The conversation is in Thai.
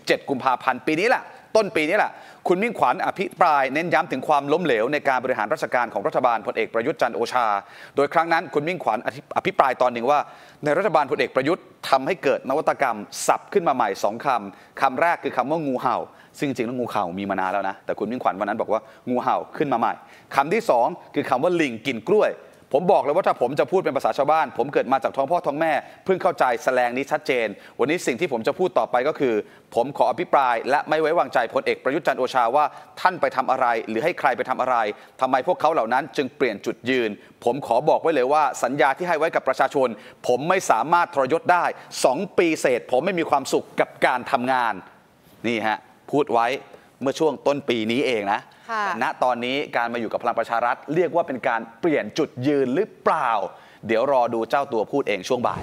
17 กุมภาพันธ์ปีนี้แหละ ต้นปีนี้แหละ คุณมิ่งขวัญอภิปรายเน้นย้ำถึงความล้มเหลวในการบริหารราชการของรัฐบาลพลเอกประยุทธ์จันโอชา โดยครั้งนั้นคุณมิ่งขวัญอภิปรายตอนหนึ่งว่า ในรัฐบาลพลเอกประยุทธ์ทำให้เกิดนวัตกรรมสับขึ้นมาใหม่สองคำคำแรกคือคำว่างูเห่า ซึ่งจริงๆแล้วงูเห่ามีมานานแล้วนะ แต่คุณมิ่งขวัญวันนั้นบอกว่างูเห่าขึ้นมาใหม่คำที่สองคือคำว่าลิงกินกล้วย ผมบอกเลยว่าถ้าผมจะพูดเป็นภาษาชาวบ้าน ผมเกิดมาจากท้องพ่อท้องแม่ เพิ่งเข้าใจแสลงนี้ชัดเจน วันนี้สิ่งที่ผมจะพูดต่อไปก็คือ ผมขออภิปราย และไม่ไว้วางใจพลเอกประยุทธ์จันโอชาว่าท่านไปทำอะไร หรือให้ใครไปทำอะไรทำไมพวกเขาเหล่านั้นจึงเปลี่ยนจุดยืน ผมขอบอกไว้เลยว่าสัญญาที่ให้ไว้กับประชาชน ผมไม่สามารถทรยศได้สองปีเศษ ผมไม่มีความสุขกับการทำงานนี่ฮะพูดไว้ เมื่อช่วงต้นปีนี้เองนะค่ะแต่ณตอนนี้การมาอยู่กับพลังประชารัฐ เรียกว่าเป็นการเปลี่ยนจุดยืนหรือเปล่า เดี๋ยวรอดูเจ้าตัวพูดเองช่วงบ่าย